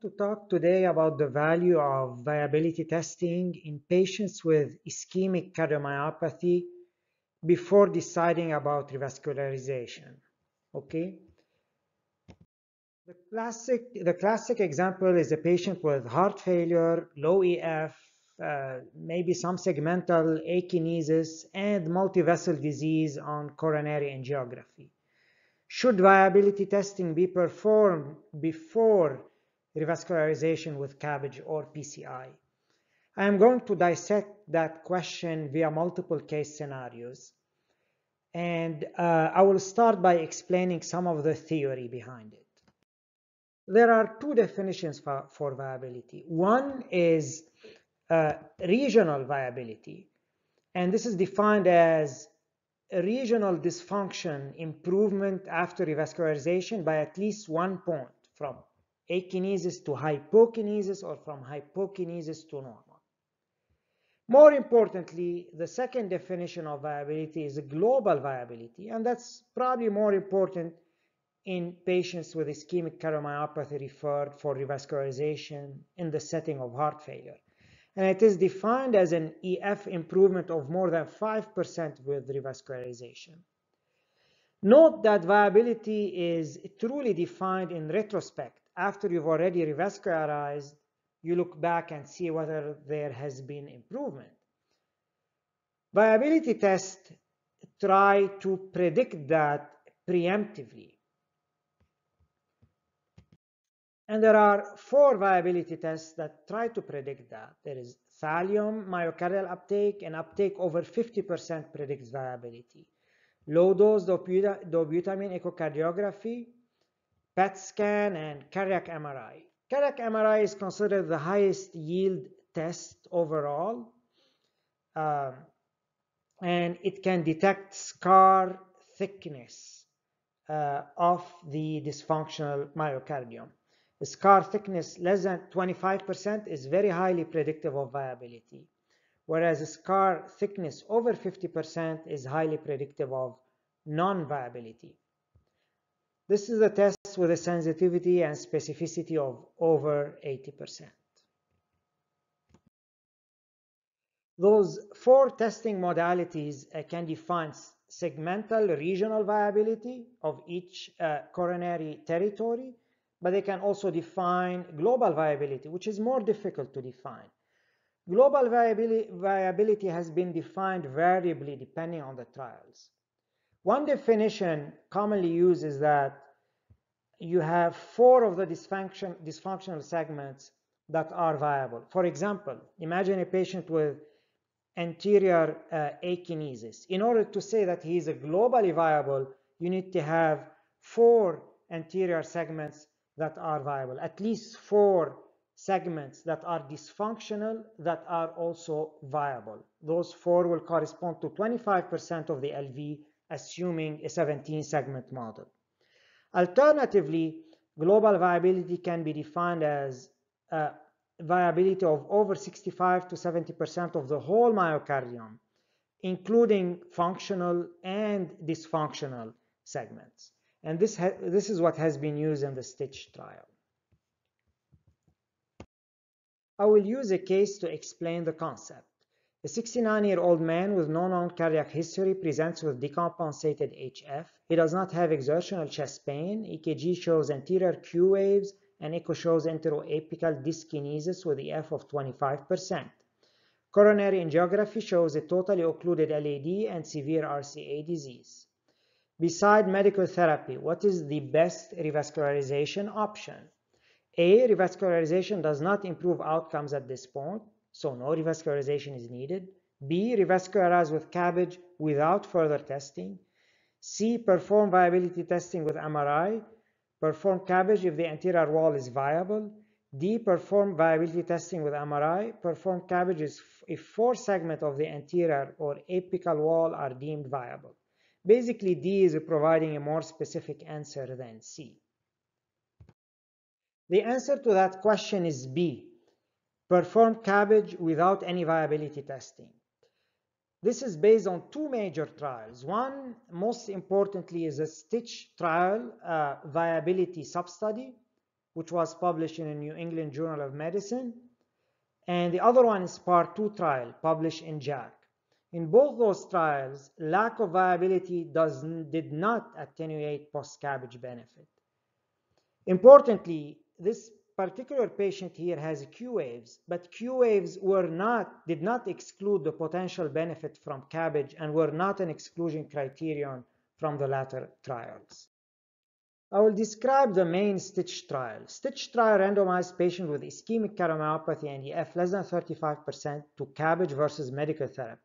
to talk today about the value of viability testing in patients with ischemic cardiomyopathy before deciding about revascularization. Okay. The classic, the classic example is a patient with heart failure, low EF, uh, maybe some segmental akinesis, and multivessel disease on coronary angiography. Should viability testing be performed before revascularization with CABG or PCI? I am going to dissect that question via multiple case scenarios. And uh, I will start by explaining some of the theory behind it. There are two definitions for, for viability. One is uh, regional viability, and this is defined as regional dysfunction improvement after revascularization by at least one point from akinesis to hypokinesis or from hypokinesis to normal. More importantly, the second definition of viability is global viability, and that's probably more important in patients with ischemic cardiomyopathy referred for revascularization in the setting of heart failure and it is defined as an EF improvement of more than 5% with revascularization. Note that viability is truly defined in retrospect. After you've already revascularized, you look back and see whether there has been improvement. Viability tests try to predict that preemptively. And there are four viability tests that try to predict that. There is thallium myocardial uptake, and uptake over 50% predicts viability. Low dose dobutamine echocardiography, PET scan, and cardiac MRI. Cardiac MRI is considered the highest yield test overall, um, and it can detect scar thickness uh, of the dysfunctional myocardium scar thickness less than 25% is very highly predictive of viability, whereas scar thickness over 50% is highly predictive of non-viability. This is a test with a sensitivity and specificity of over 80%. Those four testing modalities uh, can define segmental regional viability of each uh, coronary territory, but they can also define global viability, which is more difficult to define. Global viability, viability has been defined variably depending on the trials. One definition commonly used is that you have four of the dysfunction, dysfunctional segments that are viable. For example, imagine a patient with anterior uh, akinesis. In order to say that he is a globally viable, you need to have four anterior segments that are viable, at least four segments that are dysfunctional that are also viable. Those four will correspond to 25% of the LV, assuming a 17 segment model. Alternatively, global viability can be defined as a viability of over 65 to 70% of the whole myocardium, including functional and dysfunctional segments. And this, this is what has been used in the STICH trial. I will use a case to explain the concept. A 69-year-old man with no known cardiac history presents with decompensated HF. He does not have exertional chest pain. EKG shows anterior Q waves and echo shows anteroapical dyskinesis with EF of 25%. Coronary angiography shows a totally occluded LAD and severe RCA disease. Beside medical therapy, what is the best revascularization option? A, revascularization does not improve outcomes at this point, so no revascularization is needed. B, revascularize with CABG without further testing. C, perform viability testing with MRI. Perform CABG if the anterior wall is viable. D, perform viability testing with MRI. Perform CABG if four segments of the anterior or apical wall are deemed viable. Basically, D is providing a more specific answer than C. The answer to that question is B. Perform CABG without any viability testing. This is based on two major trials. One, most importantly, is a STICH trial uh, viability substudy. which was published in the New England Journal of Medicine. And the other one is PARR-2 trial published in JACC. In both those trials, lack of viability does, did not attenuate post-CABG benefit. Importantly, this particular patient here has Q waves, but Q waves were not, did not exclude the potential benefit from CABG and were not an exclusion criterion from the latter trials. I will describe the main STICH trial. STICH trial randomized patients with ischemic cardiomyopathy and EF less than 35% to CABG versus medical therapy.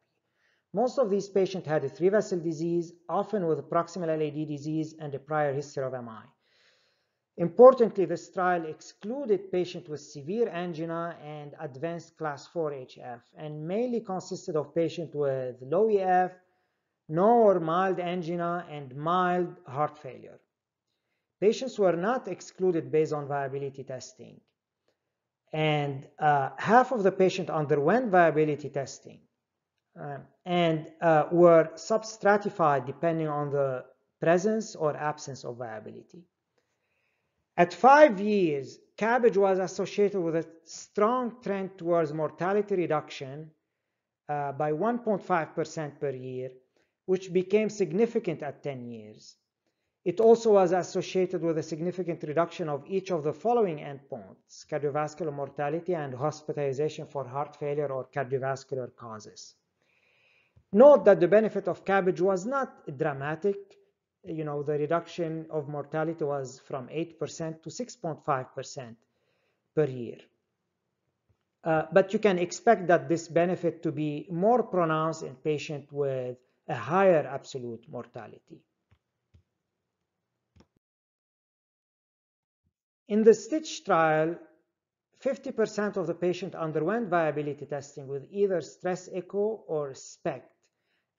Most of these patients had a three vessel disease, often with proximal LAD disease and a prior history of MI. Importantly, this trial excluded patients with severe angina and advanced class 4 HF and mainly consisted of patients with low EF, no or mild angina, and mild heart failure. Patients were not excluded based on viability testing. And uh, half of the patients underwent viability testing uh, and uh, were substratified depending on the presence or absence of viability. At five years, CABG was associated with a strong trend towards mortality reduction uh, by 1.5% per year, which became significant at 10 years. It also was associated with a significant reduction of each of the following endpoints, cardiovascular mortality and hospitalization for heart failure or cardiovascular causes. Note that the benefit of CABG was not dramatic you know, the reduction of mortality was from 8% to 6.5% per year. Uh, but you can expect that this benefit to be more pronounced in patients with a higher absolute mortality. In the STICH trial, 50% of the patient underwent viability testing with either stress echo or SPECT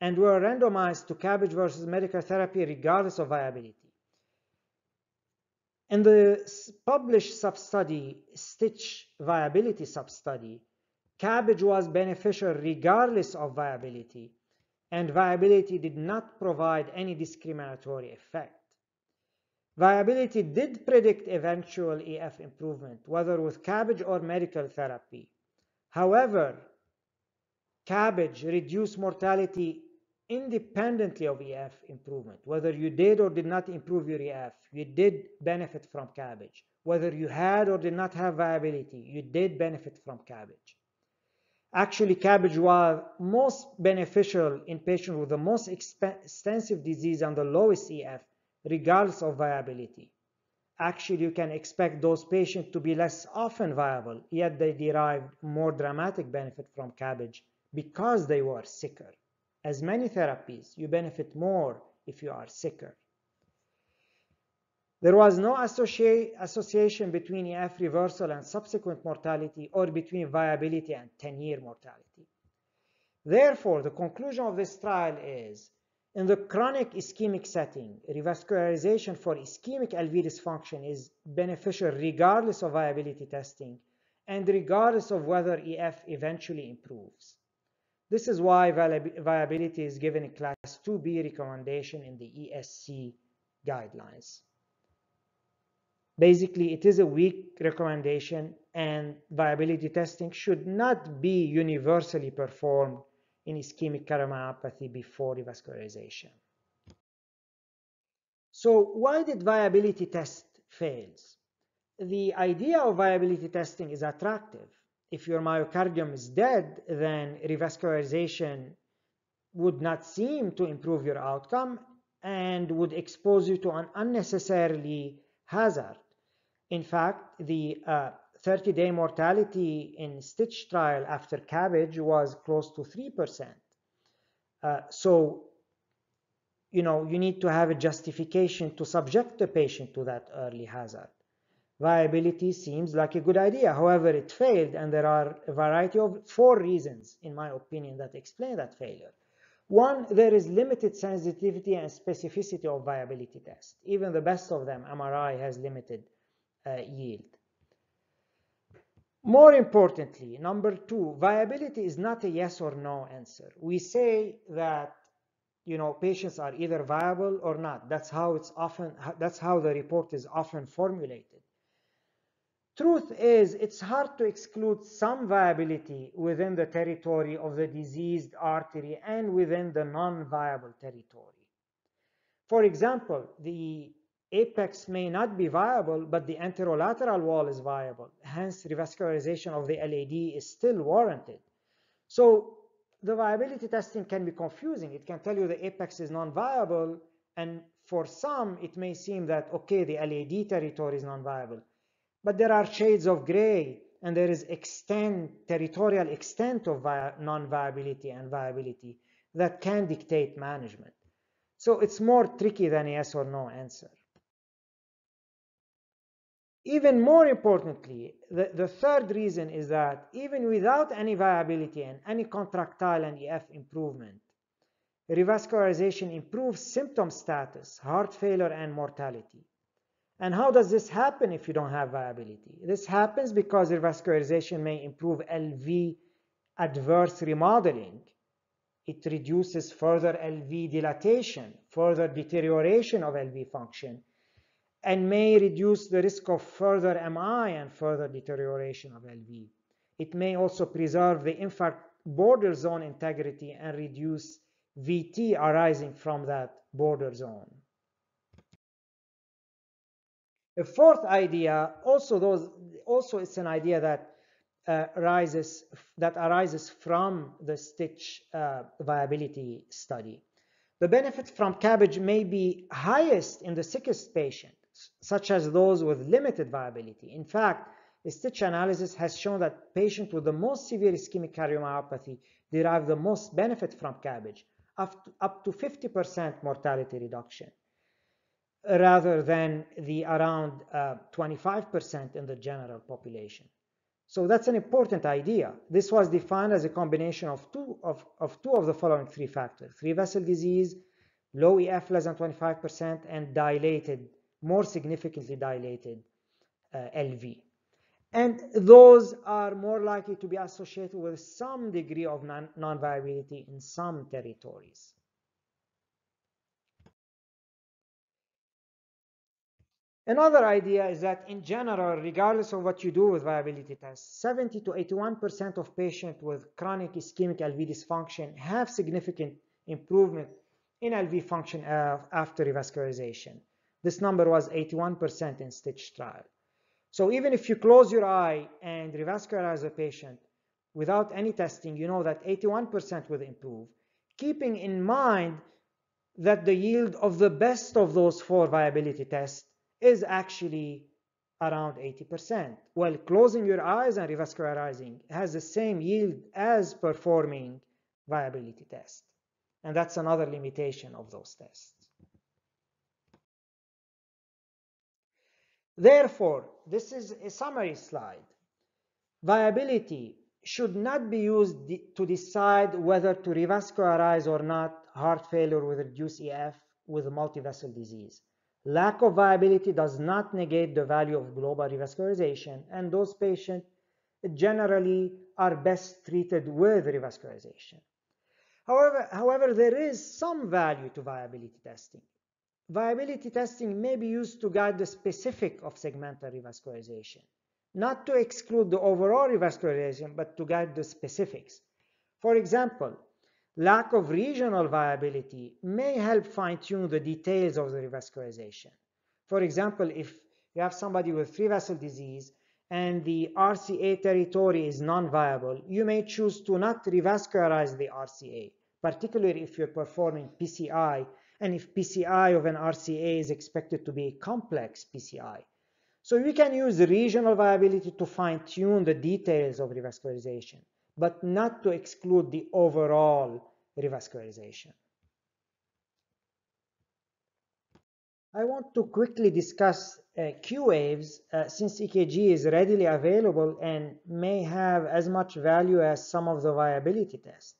and were randomized to CABG versus medical therapy regardless of viability. In the published sub-study, STICH viability sub-study, CABG was beneficial regardless of viability, and viability did not provide any discriminatory effect. Viability did predict eventual EF improvement, whether with CABG or medical therapy. However, CABG reduced mortality independently of EF improvement. Whether you did or did not improve your EF, you did benefit from CABG. Whether you had or did not have viability, you did benefit from CABG. Actually, CABG was most beneficial in patients with the most extensive disease and the lowest EF, regardless of viability. Actually, you can expect those patients to be less often viable, yet they derived more dramatic benefit from CABG because they were sicker. As many therapies, you benefit more if you are sicker. There was no association between EF reversal and subsequent mortality or between viability and 10-year mortality. Therefore, the conclusion of this trial is, in the chronic ischemic setting, revascularization for ischemic LV dysfunction is beneficial regardless of viability testing and regardless of whether EF eventually improves. This is why viability is given a class 2B recommendation in the ESC guidelines. Basically, it is a weak recommendation and viability testing should not be universally performed in ischemic cardiomyopathy before revascularization. So why did viability test fails? The idea of viability testing is attractive if your myocardium is dead, then revascularization would not seem to improve your outcome and would expose you to an unnecessarily hazard. In fact, the 30-day uh, mortality in STICH trial after CABG was close to 3%. Uh, so, you know, you need to have a justification to subject the patient to that early hazard viability seems like a good idea. However, it failed, and there are a variety of four reasons, in my opinion, that explain that failure. One, there is limited sensitivity and specificity of viability tests. Even the best of them, MRI, has limited uh, yield. More importantly, number two, viability is not a yes or no answer. We say that you know patients are either viable or not. That's how it's often that's how the report is often formulated. Truth is, it's hard to exclude some viability within the territory of the diseased artery and within the non-viable territory. For example, the apex may not be viable, but the anterolateral wall is viable. Hence, revascularization of the LAD is still warranted. So the viability testing can be confusing. It can tell you the apex is non-viable, and for some, it may seem that, okay, the LAD territory is non-viable. But there are shades of gray, and there is extent, territorial extent of non-viability and viability that can dictate management. So it's more tricky than a yes or no answer. Even more importantly, the, the third reason is that even without any viability and any contractile and EF improvement, revascularization improves symptom status, heart failure, and mortality. And how does this happen if you don't have viability? This happens because revascularization may improve LV adverse remodeling. It reduces further LV dilatation, further deterioration of LV function, and may reduce the risk of further MI and further deterioration of LV. It may also preserve the infarct border zone integrity and reduce VT arising from that border zone. A fourth idea, also those, also it's an idea that uh, arises that arises from the STICH uh, viability study. The benefit from CABG may be highest in the sickest patient, such as those with limited viability. In fact, a STICH analysis has shown that patients with the most severe ischemic cardiomyopathy derive the most benefit from CABG, up to 50% mortality reduction, rather than the around 25% uh, in the general population. So that's an important idea. This was defined as a combination of two of, of two of the following three factors, three vessel disease, low EF less than 25%, and dilated more significantly dilated uh, LV. And those are more likely to be associated with some degree of non-viability in some territories. Another idea is that in general, regardless of what you do with viability tests, 70 to 81% of patients with chronic ischemic LV dysfunction have significant improvement in LV function uh, after revascularization. This number was 81% in STICH trial. So even if you close your eye and revascularize a patient without any testing, you know that 81% will improve, keeping in mind that the yield of the best of those four viability tests is actually around 80%, while closing your eyes and revascularizing has the same yield as performing viability test. And that's another limitation of those tests. Therefore, this is a summary slide. Viability should not be used to decide whether to revascularize or not heart failure with reduced EF with multi-vessel disease. Lack of viability does not negate the value of global revascularization, and those patients generally are best treated with revascularization. However, however, there is some value to viability testing. Viability testing may be used to guide the specific of segmental revascularization, not to exclude the overall revascularization, but to guide the specifics. For example, lack of regional viability may help fine-tune the details of the revascularization. For example, if you have somebody with free vessel disease and the RCA territory is non-viable, you may choose to not revascularize the RCA, particularly if you're performing PCI and if PCI of an RCA is expected to be a complex PCI. So we can use regional viability to fine-tune the details of revascularization, but not to exclude the overall revascularization. I want to quickly discuss uh, Q waves uh, since EKG is readily available and may have as much value as some of the viability tests.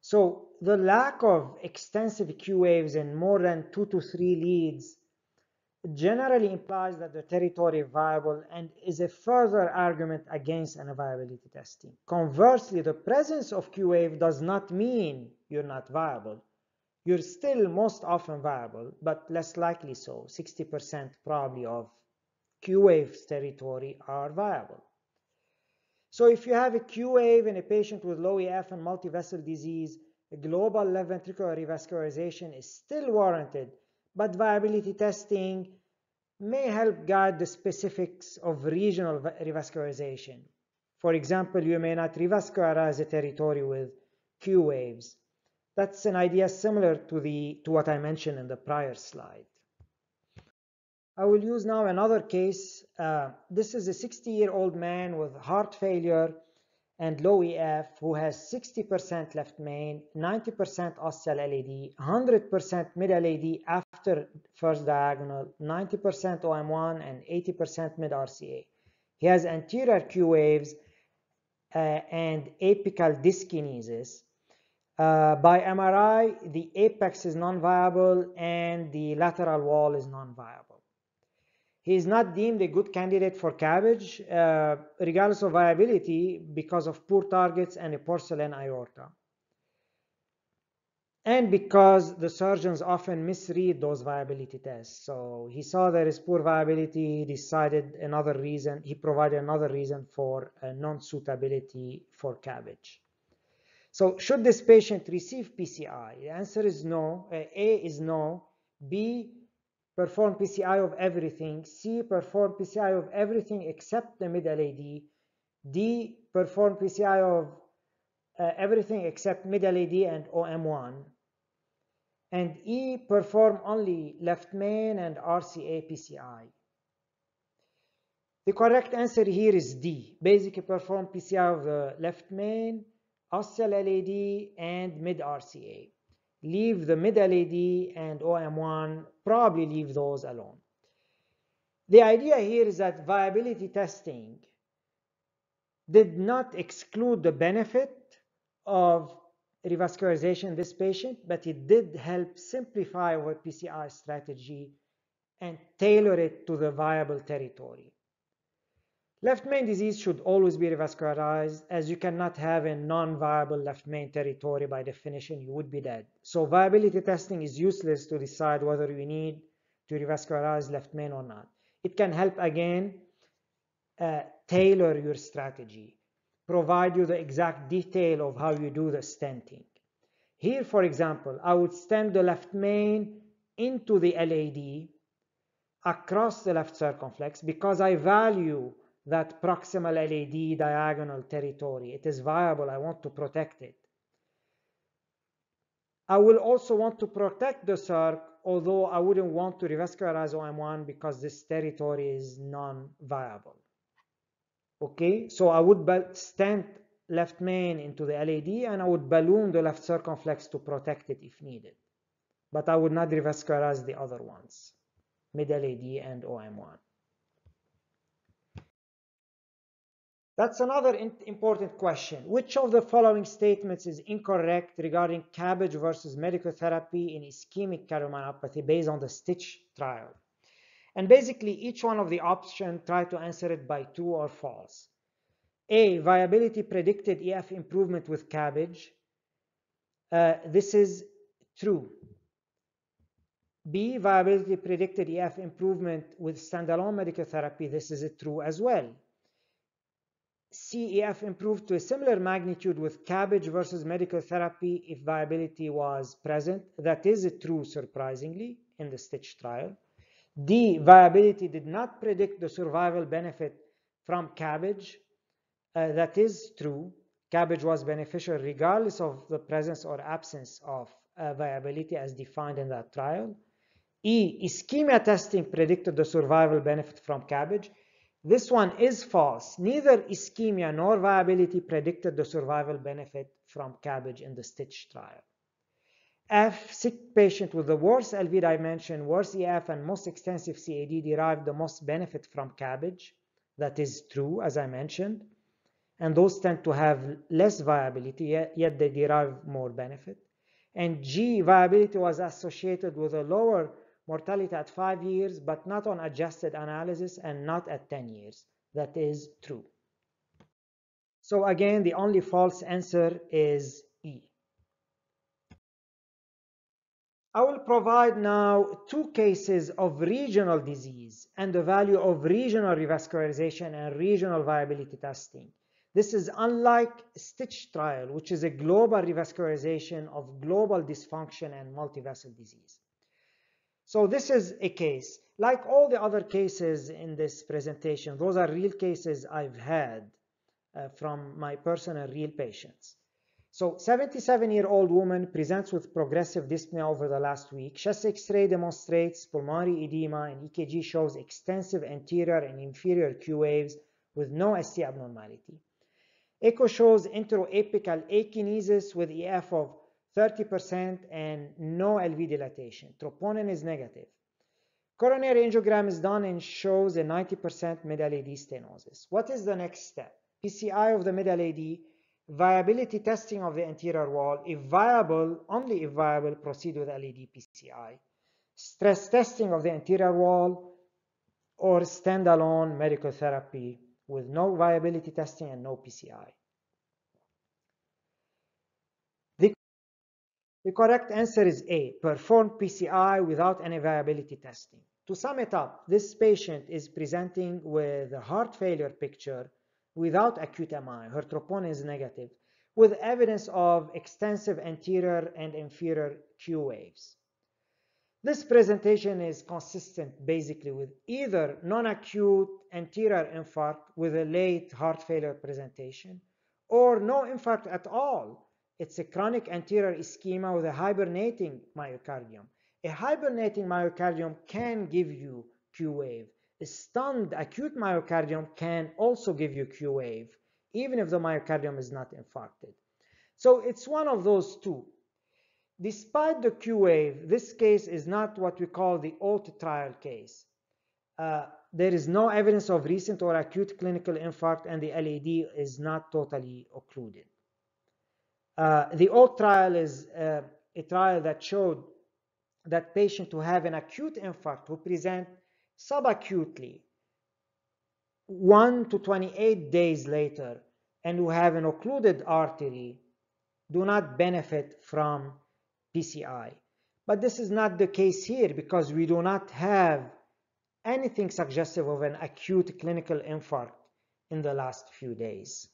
So the lack of extensive Q waves and more than two to three leads generally implies that the territory is viable and is a further argument against an viability testing. Conversely, the presence of Q wave does not mean you're not viable. You're still most often viable, but less likely so, 60% probably of Q waves territory are viable. So if you have a Q wave in a patient with low EF and multivessel disease, a global left ventricular revascularization is still warranted, but viability testing may help guide the specifics of regional revascularization. For example, you may not revascularize a territory with Q waves. That's an idea similar to, the, to what I mentioned in the prior slide. I will use now another case. Uh, this is a 60-year-old man with heart failure and low EF who has 60% left main, 90% ostial LAD, 100% mid LAD after first diagonal, 90% OM1 and 80% mid RCA. He has anterior Q waves uh, and apical dyskinesis. Uh, by MRI, the apex is non-viable and the lateral wall is non-viable. He is not deemed a good candidate for CABG, uh, regardless of viability, because of poor targets and a porcelain aorta. And because the surgeons often misread those viability tests. So he saw there is poor viability, he decided another reason, he provided another reason for non-suitability for CABG. So should this patient receive PCI? The answer is no. Uh, A is no. B, perform PCI of everything, C, perform PCI of everything except the mid LAD, D, perform PCI of uh, everything except mid LAD and OM1, and E, perform only left main and RCA PCI. The correct answer here is D, basically perform PCI of the left main, ostial LAD, and mid RCA leave the mid LAD and OM1, probably leave those alone. The idea here is that viability testing did not exclude the benefit of revascularization in this patient, but it did help simplify our PCI strategy and tailor it to the viable territory. Left main disease should always be revascularized as you cannot have a non-viable left main territory by definition, you would be dead. So viability testing is useless to decide whether you need to revascularize left main or not. It can help again uh, tailor your strategy, provide you the exact detail of how you do the stenting. Here, for example, I would stent the left main into the LAD across the left circumflex because I value that proximal LAD diagonal territory. It is viable. I want to protect it. I will also want to protect the circ, although I wouldn't want to revascularize OM1 because this territory is non-viable. Okay, so I would stent left main into the LAD and I would balloon the left circumflex to protect it if needed. But I would not revascularize the other ones, mid LAD and OM1. That's another important question. Which of the following statements is incorrect regarding CABG versus medical therapy in ischemic cardiomyopathy based on the STICH trial? And basically, each one of the options try to answer it by true or false. A, viability predicted EF improvement with CABG. Uh, this is true. B, viability predicted EF improvement with standalone medical therapy. This is true as well. CEF improved to a similar magnitude with CABG versus medical therapy if viability was present. That is true, surprisingly, in the STICH trial. D, viability did not predict the survival benefit from CABG. Uh, that is true. CABG was beneficial regardless of the presence or absence of uh, viability as defined in that trial. E, ischemia testing predicted the survival benefit from CABG. This one is false. Neither ischemia nor viability predicted the survival benefit from CABG in the STICH trial. F, sick patient with the worst LV dimension, worst EF, and most extensive CAD derived the most benefit from CABG. That is true, as I mentioned. And those tend to have less viability, yet they derive more benefit. And G, viability was associated with a lower mortality at 5 years, but not on adjusted analysis and not at 10 years. That is true. So again, the only false answer is E. I will provide now two cases of regional disease and the value of regional revascularization and regional viability testing. This is unlike STICH trial, which is a global revascularization of global dysfunction and multivessel disease. So this is a case. Like all the other cases in this presentation, those are real cases I've had uh, from my personal real patients. So 77-year-old woman presents with progressive dyspnea over the last week. Chest X-ray demonstrates pulmonary edema and EKG shows extensive anterior and inferior Q waves with no ST abnormality. Echo shows anteroapical akinesis with EF of 30% and no LV dilatation. Troponin is negative. Coronary angiogram is done and shows a 90% mid-LAD stenosis. What is the next step? PCI of the mid-LAD viability testing of the anterior wall, if viable, only if viable, proceed with LAD PCI. Stress testing of the anterior wall or standalone medical therapy with no viability testing and no PCI. The correct answer is A, perform PCI without any viability testing. To sum it up, this patient is presenting with a heart failure picture without acute MI, her troponin is negative, with evidence of extensive anterior and inferior Q waves. This presentation is consistent basically with either non-acute anterior infarct with a late heart failure presentation or no infarct at all. It's a chronic anterior ischemia with a hibernating myocardium. A hibernating myocardium can give you Q wave a stunned acute myocardium can also give you Q wave, even if the myocardium is not infarcted. So it's one of those two. Despite the Q wave, this case is not what we call the OAT trial case. Uh, there is no evidence of recent or acute clinical infarct and the LAD is not totally occluded. Uh, the OAT trial is uh, a trial that showed that patients who have an acute infarct who present subacutely 1 to 28 days later and who have an occluded artery do not benefit from PCI. But this is not the case here because we do not have anything suggestive of an acute clinical infarct in the last few days.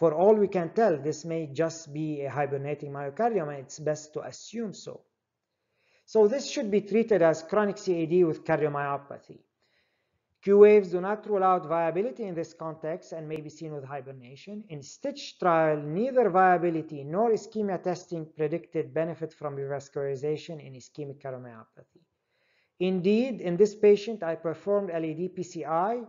For all we can tell, this may just be a hibernating myocardium and it's best to assume so. So this should be treated as chronic CAD with cardiomyopathy. Q waves do not rule out viability in this context and may be seen with hibernation. In STICH trial, neither viability nor ischemia testing predicted benefit from revascularization in ischemic cardiomyopathy. Indeed, in this patient, I performed LAD PCI,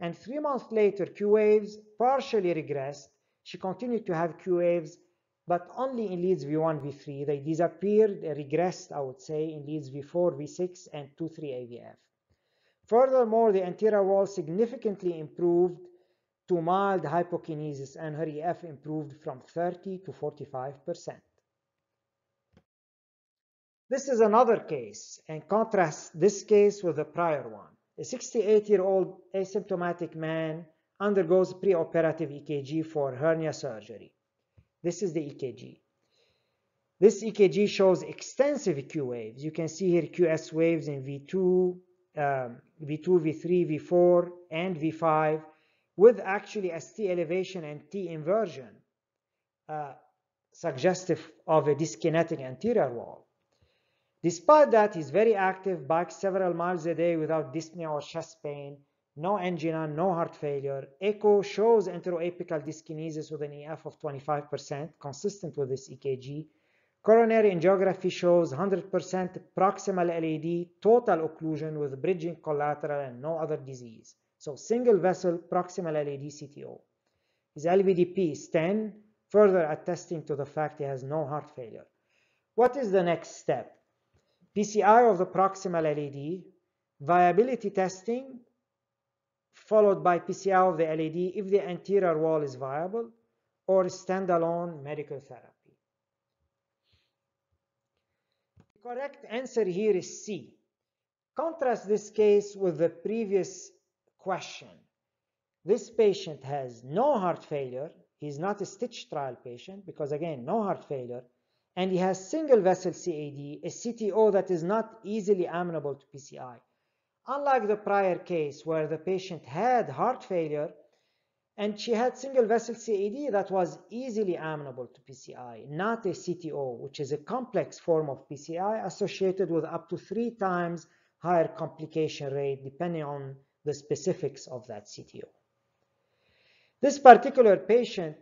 and three months later, Q waves partially regressed. She continued to have Q waves, but only in leads V1, V3. They disappeared, they regressed, I would say, in leads V4, V6, and 2, 3 AVF. Furthermore, the anterior wall significantly improved to mild hypokinesis and her EF improved from 30 to 45%. This is another case and contrast this case with the prior one. A 68-year-old asymptomatic man undergoes preoperative EKG for hernia surgery. This is the EKG. This EKG shows extensive Q waves. You can see here QS waves in V2, um, V2, V3, V4, and V5 with actually ST elevation and T inversion, uh, suggestive of a dyskinetic anterior wall. Despite that, he's very active, bikes several miles a day without dyspnea or chest pain, no angina, no heart failure. Echo shows anteroapical dyskinesis with an EF of 25%, consistent with this EKG. Coronary angiography shows 100% proximal LAD total occlusion with bridging collateral and no other disease. So single vessel proximal LAD CTO. His LVDP is 10, further attesting to the fact he has no heart failure. What is the next step? PCI of the proximal LAD, viability testing, followed by PCI of the LAD if the anterior wall is viable, or standalone medical therapy. The correct answer here is C. Contrast this case with the previous question. This patient has no heart failure. He's not a STICH trial patient because again, no heart failure. and he has single vessel CAD, a CTO that is not easily amenable to PCI. Unlike the prior case where the patient had heart failure and she had single vessel CAD that was easily amenable to PCI, not a CTO, which is a complex form of PCI associated with up to three times higher complication rate depending on the specifics of that CTO. This particular patient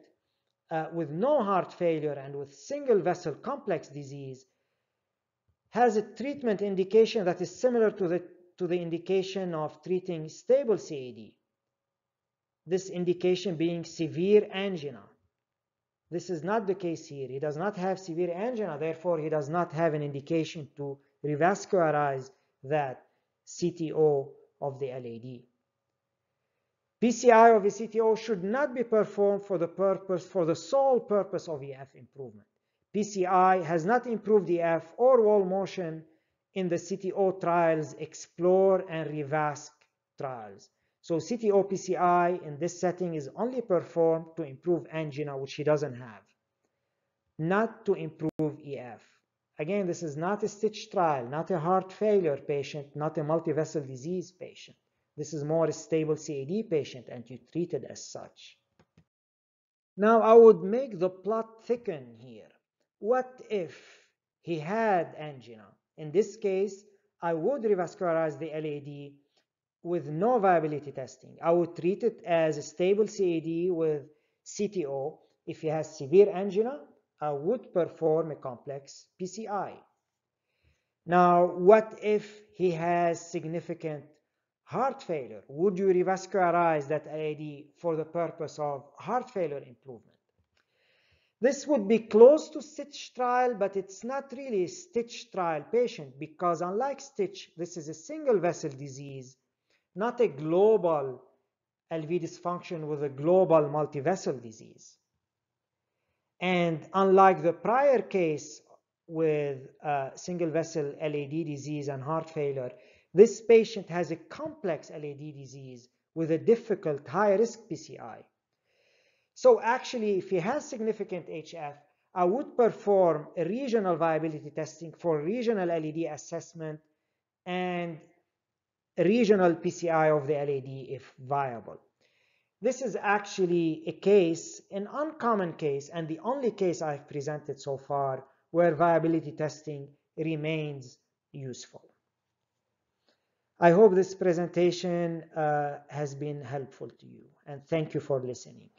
uh, with no heart failure and with single vessel complex disease has a treatment indication that is similar to the, to the indication of treating stable CAD. This indication being severe angina. This is not the case here. He does not have severe angina, therefore he does not have an indication to revascularize that CTO of the LAD. PCI of a CTO should not be performed for the purpose, for the sole purpose of EF improvement. PCI has not improved the EF or wall motion in the CTO trials, explore and revasc trials. So CTO PCI in this setting is only performed to improve angina, which he doesn't have, not to improve EF. Again, this is not a STICH trial, not a heart failure patient, not a multivessel disease patient. This is more a stable CAD patient and you treat it as such. Now I would make the plot thicken here. What if he had angina? In this case, I would revascularize the LAD with no viability testing. I would treat it as a stable CAD with CTO. If he has severe angina, I would perform a complex PCI. Now, what if he has significant Heart failure, would you revascularize that LAD for the purpose of heart failure improvement? This would be close to STICH trial, but it's not really a STICH trial patient because unlike STICH, this is a single vessel disease, not a global LV dysfunction with a global multivessel disease. And unlike the prior case with uh, single vessel LAD disease and heart failure, this patient has a complex LAD disease with a difficult high-risk PCI. So actually, if he has significant HF, I would perform a regional viability testing for regional LAD assessment and regional PCI of the LAD if viable. This is actually a case, an uncommon case, and the only case I've presented so far where viability testing remains useful. I hope this presentation uh, has been helpful to you and thank you for listening.